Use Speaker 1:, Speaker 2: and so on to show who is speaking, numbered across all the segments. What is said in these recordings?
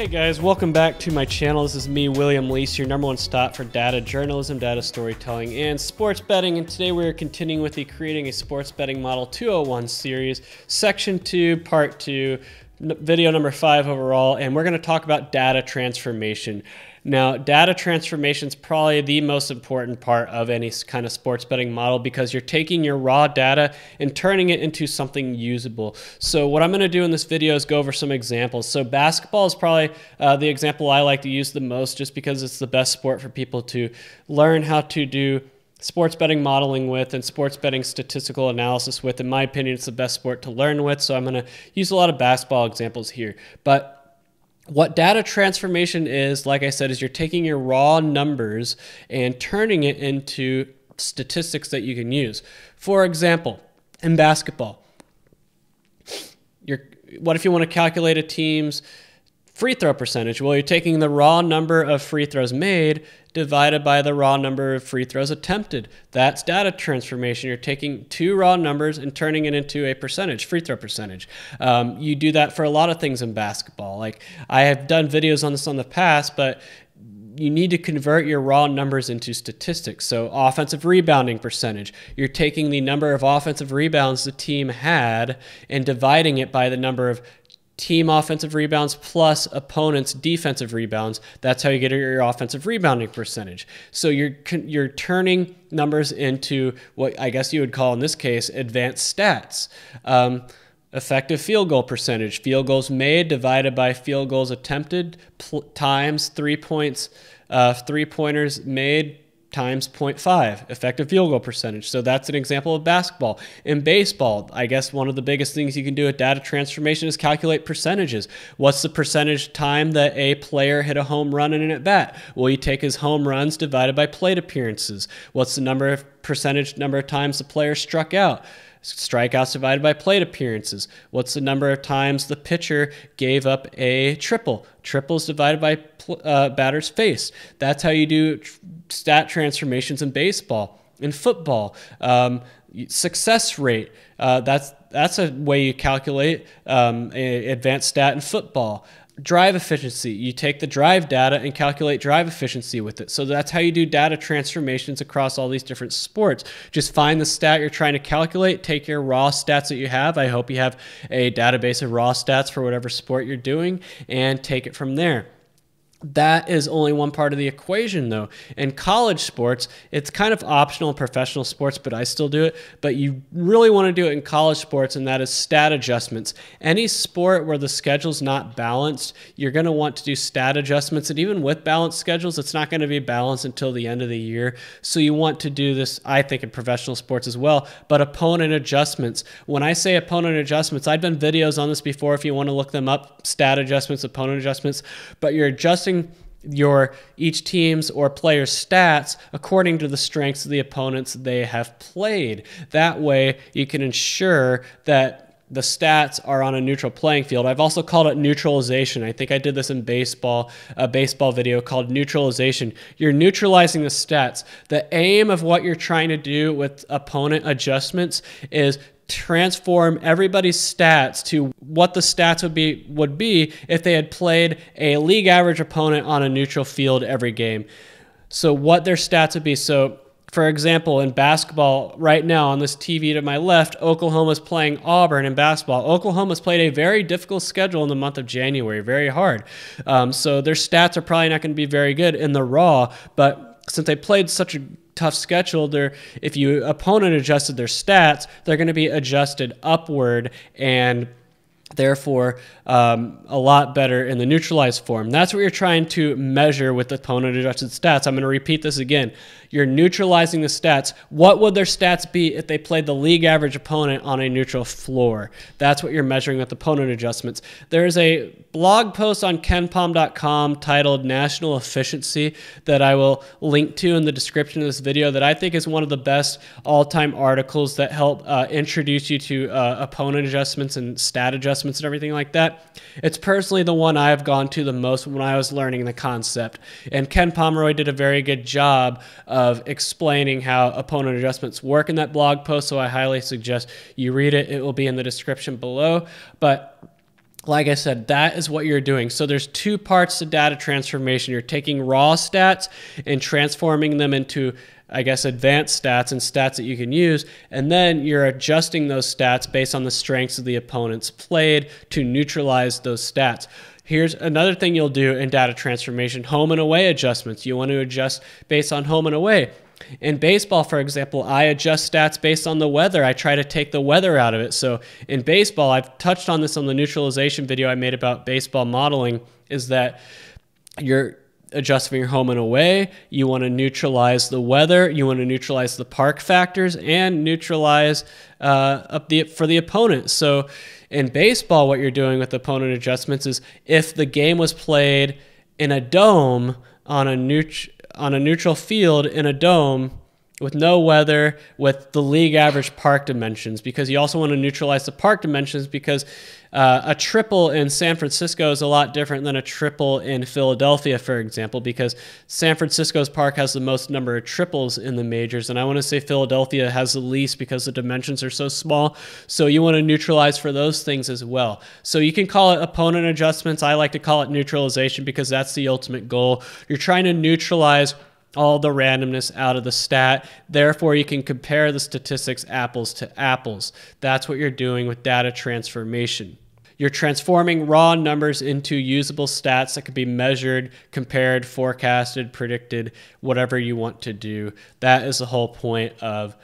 Speaker 1: Hey guys, welcome back to my channel. This is me, William Leiss, your number one stop for data journalism, data storytelling, and sports betting. And today we are continuing with the Creating a Sports Betting Model 201 series, Section 2, Part 2, video number 5 overall. And we're going to talk about data transformation. Now, data transformation is probably the most important part of any kind of sports betting model because you're taking your raw data and turning it into something usable. So, what I'm going to do in this video is go over some examples. So, basketball is probably uh, the example I like to use the most just because it's the best sport for people to learn how to do sports betting modeling with and sports betting statistical analysis with. In my opinion, it's the best sport to learn with. So I'm going to use a lot of basketball examples here. But what data transformation is, like I said, is you're taking your raw numbers and turning it into statistics that you can use. For example, in basketball, you're, what if you want to calculate a team's free throw percentage? Well, you're taking the raw number of free throws made divided by the raw number of free throws attempted. That's data transformation. You're taking two raw numbers and turning it into a percentage, free throw percentage. Um, you do that for a lot of things in basketball. Like I have done videos on this on the past, but you need to convert your raw numbers into statistics. So, offensive rebounding percentage, you're taking the number of offensive rebounds the team had and dividing it by the number of team offensive rebounds plus opponent's defensive rebounds. That's how you get your offensive rebounding percentage. So you're you're turning numbers into what I guess you would call in this case advanced stats. Um, effective field goal percentage, field goals made divided by field goals attempted times three points, uh, three pointers made times 0.5 effective field goal percentage. So that's an example of basketball. In baseball, I guess one of the biggest things you can do with data transformation is calculate percentages. What's the percentage time that a player hit a home run in an at bat? Well, you take his home runs divided by plate appearances. What's the number of percentage number of times the player struck out? Strikeouts divided by plate appearances. What's the number of times the pitcher gave up a triple? Triples divided by uh, batters faced. That's how you do stat transformations in baseball. In football, um, success rate. Uh, that's that's a way you calculate um, advanced stat in football drive efficiency. You take the drive data and calculate drive efficiency with it. So that's how you do data transformations across all these different sports. Just find the stat you're trying to calculate, take your raw stats that you have. I hope you have a database of raw stats for whatever sport you're doing and take it from there. That is only one part of the equation, though. In college sports, it's kind of optional in professional sports, but I still do it. But you really want to do it in college sports, and that is stat adjustments. Any sport where the schedule's not balanced, you're going to want to do stat adjustments. And even with balanced schedules, it's not going to be balanced until the end of the year. So you want to do this, I think, in professional sports as well. But opponent adjustments. When I say opponent adjustments, I've done videos on this before if you want to look them up stat adjustments, opponent adjustments. But you're adjusting your each team's or player's stats according to the strengths of the opponents they have played. That way, you can ensure that the stats are on a neutral playing field. I've also called it neutralization. I think I did this in baseball, a baseball video called neutralization. You're neutralizing the stats. The aim of what you're trying to do with opponent adjustments is transform everybody's stats to what the stats would be would be if they had played a league average opponent on a neutral field every game. So what their stats would be. So for example, in basketball right now on this TV to my left, Oklahoma's playing Auburn in basketball. Oklahoma's played a very difficult schedule in the month of January, very hard. Um, so their stats are probably not going to be very good in the raw, but since they played such a tough schedule, they're, if you opponent adjusted their stats, they're going to be adjusted upward and therefore um, a lot better in the neutralized form. That's what you're trying to measure with opponent adjusted stats. I'm going to repeat this again. You're neutralizing the stats. What would their stats be if they played the league average opponent on a neutral floor? That's what you're measuring with opponent adjustments. There's a blog post on kenpom.com titled National Efficiency that I will link to in the description of this video that I think is one of the best all time articles that help uh, introduce you to uh, opponent adjustments and stat adjustments and everything like that. It's personally the one I have gone to the most when I was learning the concept. And Ken Pomeroy did a very good job of explaining how opponent adjustments work in that blog post. So I highly suggest you read it. It will be in the description below. But like I said, that is what you're doing. So there's two parts to data transformation. You're taking raw stats and transforming them into I guess advanced stats and stats that you can use, and then you're adjusting those stats based on the strengths of the opponents played to neutralize those stats. Here's another thing you'll do in data transformation home and away adjustments. You want to adjust based on home and away. In baseball, for example, I adjust stats based on the weather. I try to take the weather out of it. So in baseball, I've touched on this on the neutralization video I made about baseball modeling, is that you're adjusting your home and away. You want to neutralize the weather. You want to neutralize the park factors and neutralize uh, up the for the opponent. So in baseball, what you're doing with opponent adjustments is if the game was played in a dome on a neut- on a neutral field in a dome with no weather, with the league average park dimensions, because you also want to neutralize the park dimensions because uh, a triple in San Francisco is a lot different than a triple in Philadelphia, for example, because San Francisco's park has the most number of triples in the majors. And I want to say Philadelphia has the least because the dimensions are so small. So you want to neutralize for those things as well. So you can call it opponent adjustments. I like to call it neutralization because that's the ultimate goal. You're trying to neutralize all the randomness out of the stat. Therefore, you can compare the statistics apples to apples. That's what you're doing with data transformation. You're transforming raw numbers into usable stats that can be measured, compared, forecasted, predicted, whatever you want to do. That is the whole point of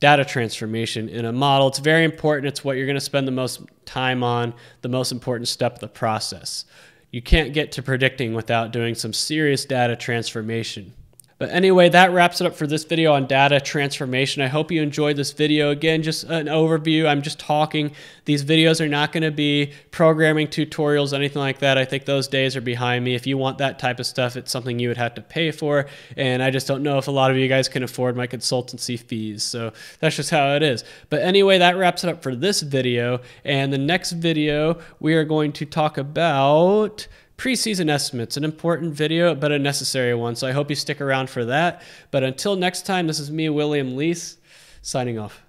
Speaker 1: data transformation in a model. It's very important. It's what you're going to spend the most time on, the most important step of the process. You can't get to predicting without doing some serious data transformation. But anyway, that wraps it up for this video on data transformation. I hope you enjoyed this video. Again, just an overview. I'm just talking. These videos are not going to be programming tutorials, anything like that. I think those days are behind me. If you want that type of stuff, it's something you would have to pay for. And I just don't know if a lot of you guys can afford my consultancy fees. So that's just how it is. But anyway, that wraps it up for this video. And the next video, we are going to talk about preseason estimates, an important video, but a necessary one. So I hope you stick around for that. But until next time, this is me, William Leiss, signing off.